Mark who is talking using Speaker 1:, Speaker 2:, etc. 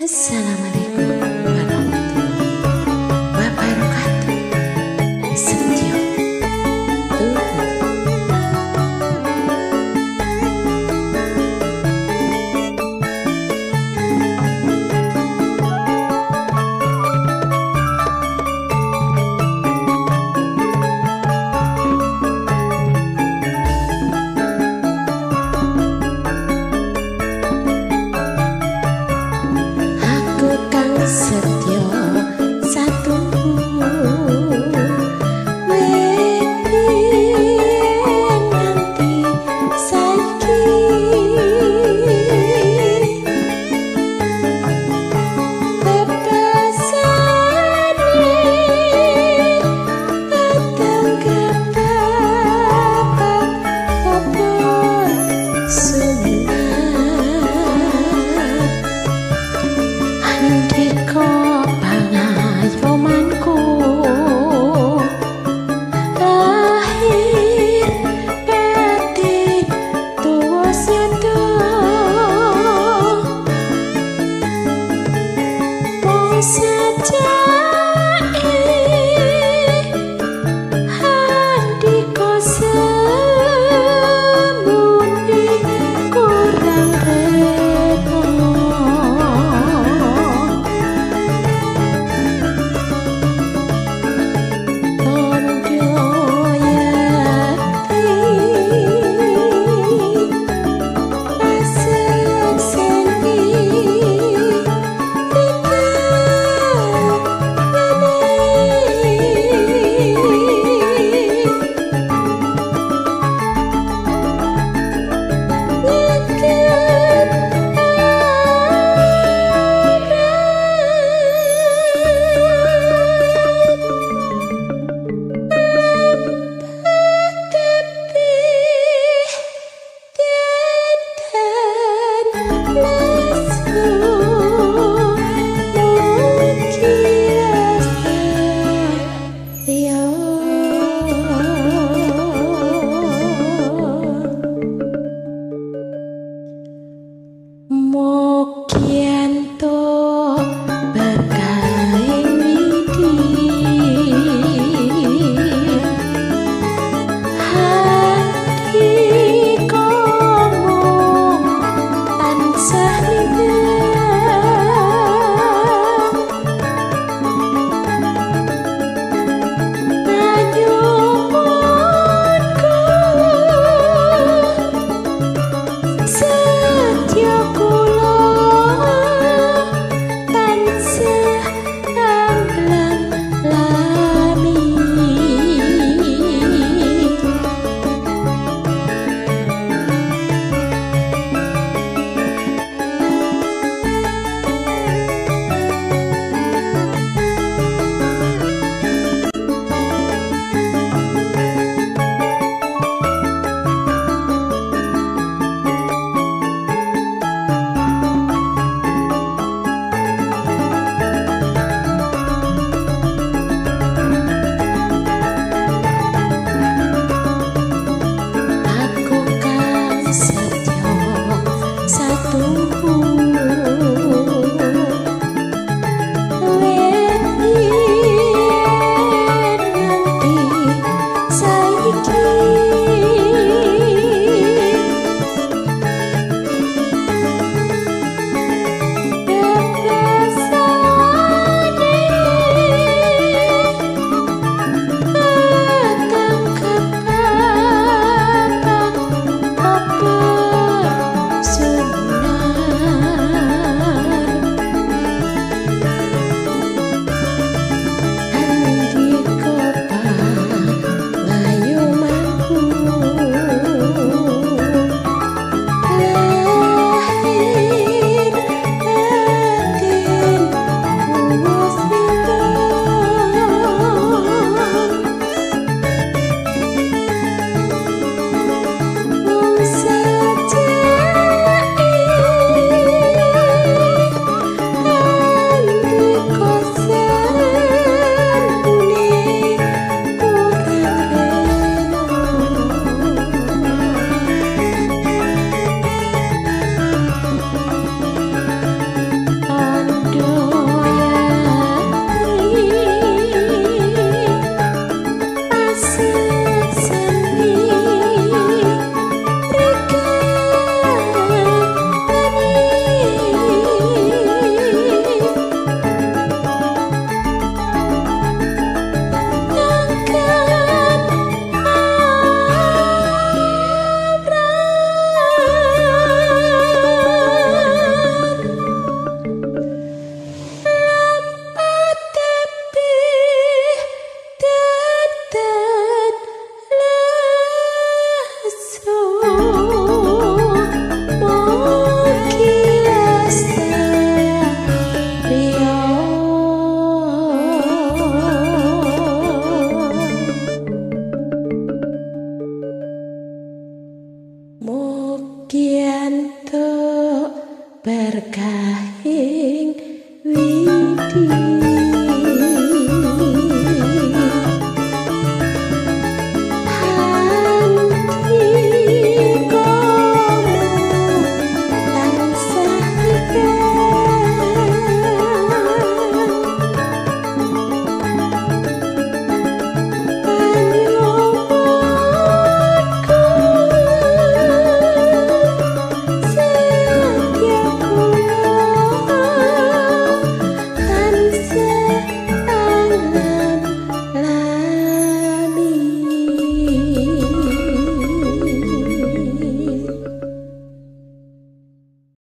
Speaker 1: Assalamualaikum widi